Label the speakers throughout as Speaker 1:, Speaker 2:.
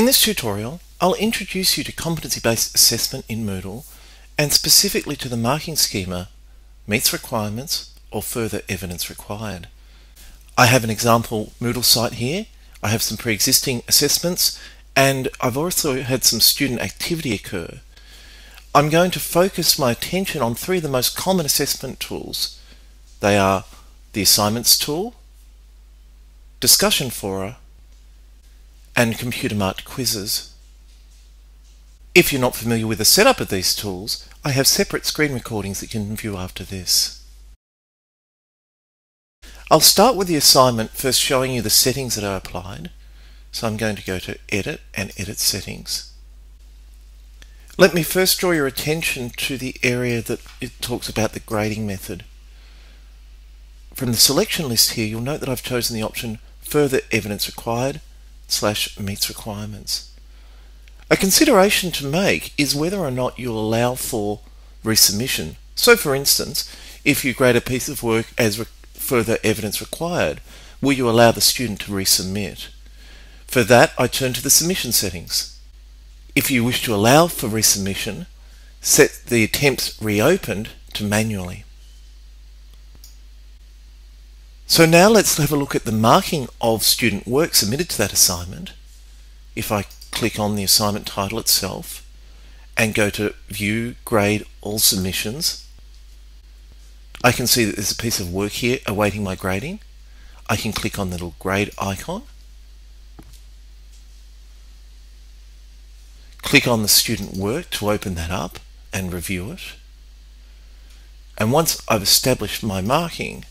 Speaker 1: In this tutorial, I'll introduce you to competency-based assessment in Moodle and specifically to the marking schema meets requirements or further evidence required. I have an example Moodle site here. I have some pre-existing assessments and I've also had some student activity occur. I'm going to focus my attention on three of the most common assessment tools. They are the Assignments tool, Discussion Fora, and computer marked quizzes. If you're not familiar with the setup of these tools, I have separate screen recordings that you can view after this. I'll start with the assignment first showing you the settings that are applied. So I'm going to go to Edit and Edit Settings. Let me first draw your attention to the area that it talks about the grading method. From the selection list here, you'll note that I've chosen the option Further Evidence Required slash meets requirements. A consideration to make is whether or not you'll allow for resubmission. So for instance, if you grade a piece of work as re further evidence required, will you allow the student to resubmit? For that, I turn to the submission settings. If you wish to allow for resubmission, set the attempts reopened to manually. So now let's have a look at the marking of student work submitted to that assignment. If I click on the assignment title itself and go to View, Grade, All Submissions, I can see that there's a piece of work here awaiting my grading. I can click on the little grade icon. Click on the student work to open that up and review it. And once I've established my marking,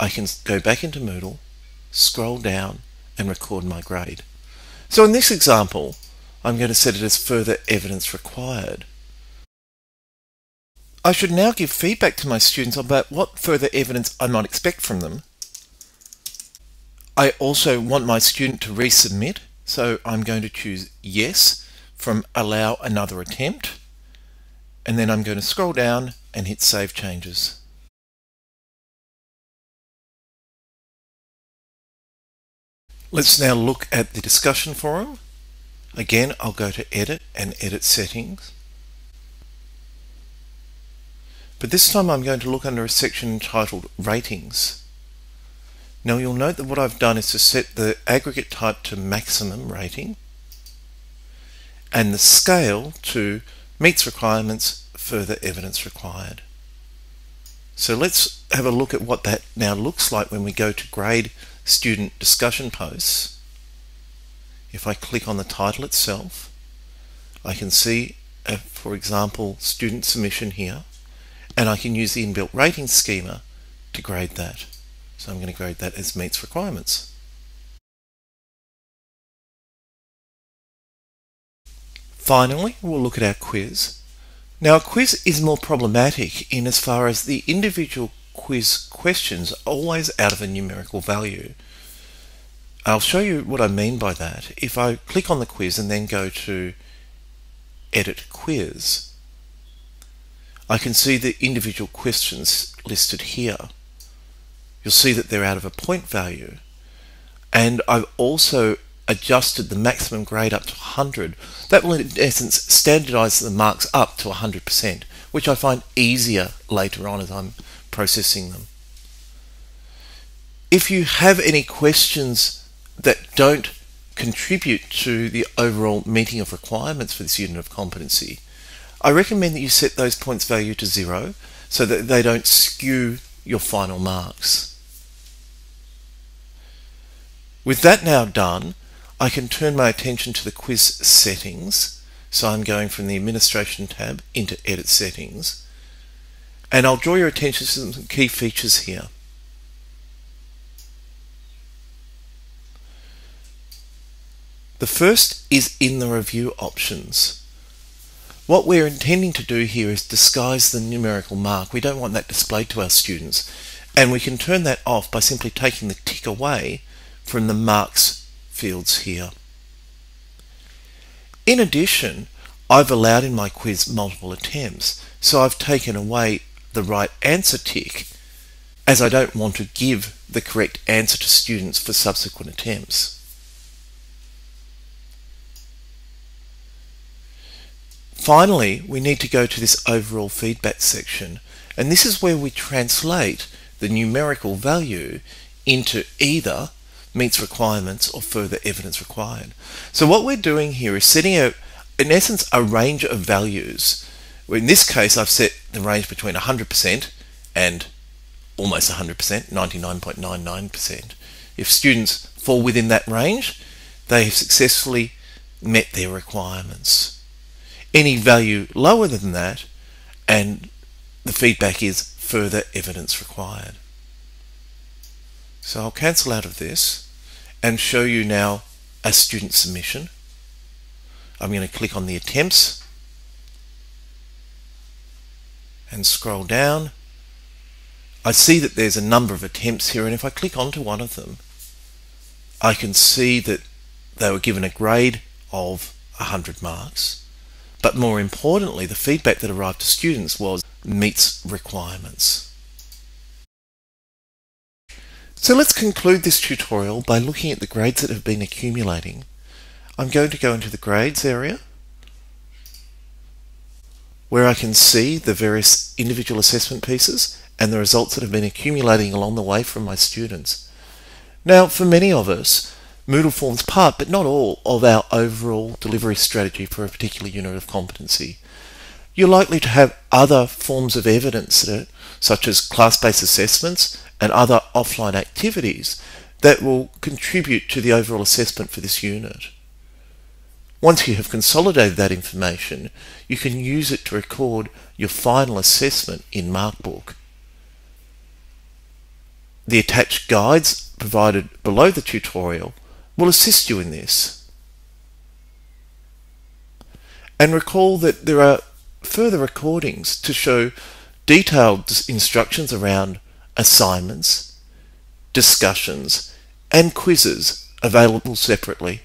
Speaker 1: I can go back into Moodle, scroll down and record my grade. So in this example, I'm going to set it as further evidence required. I should now give feedback to my students about what further evidence I might expect from them. I also want my student to resubmit, so I'm going to choose yes from allow another attempt, and then I'm going to scroll down and hit save changes. Let's now look at the discussion forum. Again, I'll go to Edit and Edit Settings. But this time I'm going to look under a section entitled Ratings. Now you'll note that what I've done is to set the aggregate type to maximum rating and the scale to meets requirements, further evidence required. So let's have a look at what that now looks like when we go to grade student discussion posts, if I click on the title itself, I can see, uh, for example, student submission here, and I can use the inbuilt rating schema to grade that. So I'm going to grade that as meets requirements. Finally, we'll look at our quiz. Now a quiz is more problematic in as far as the individual quiz questions are always out of a numerical value. I'll show you what I mean by that. If I click on the quiz and then go to Edit Quiz, I can see the individual questions listed here. You'll see that they're out of a point value. And I've also adjusted the maximum grade up to 100. That will in essence standardize the marks up to 100%, which I find easier later on as I'm processing them. If you have any questions that don't contribute to the overall meeting of requirements for this unit of competency, I recommend that you set those points value to zero so that they don't skew your final marks. With that now done, I can turn my attention to the quiz settings. So I'm going from the administration tab into edit settings. And I'll draw your attention to some key features here. The first is in the review options. What we're intending to do here is disguise the numerical mark. We don't want that displayed to our students. And we can turn that off by simply taking the tick away from the marks fields here. In addition, I've allowed in my quiz multiple attempts, so I've taken away the right answer tick as I don't want to give the correct answer to students for subsequent attempts. Finally, we need to go to this overall feedback section, and this is where we translate the numerical value into either meets requirements or further evidence required. So what we're doing here is setting out, in essence, a range of values. In this case, I've set the range between 100% and almost 100%, 99.99%. If students fall within that range, they have successfully met their requirements. Any value lower than that, and the feedback is further evidence required. So I'll cancel out of this and show you now a student submission. I'm going to click on the attempts and scroll down. I see that there's a number of attempts here and if I click onto one of them I can see that they were given a grade of 100 marks but more importantly the feedback that arrived to students was meets requirements. So let's conclude this tutorial by looking at the grades that have been accumulating. I'm going to go into the grades area where I can see the various individual assessment pieces and the results that have been accumulating along the way from my students. Now, for many of us, Moodle forms part, but not all, of our overall delivery strategy for a particular unit of competency. You're likely to have other forms of evidence, such as class-based assessments and other offline activities that will contribute to the overall assessment for this unit. Once you have consolidated that information, you can use it to record your final assessment in Markbook. The attached guides provided below the tutorial will assist you in this. And recall that there are further recordings to show detailed instructions around assignments, discussions, and quizzes available separately.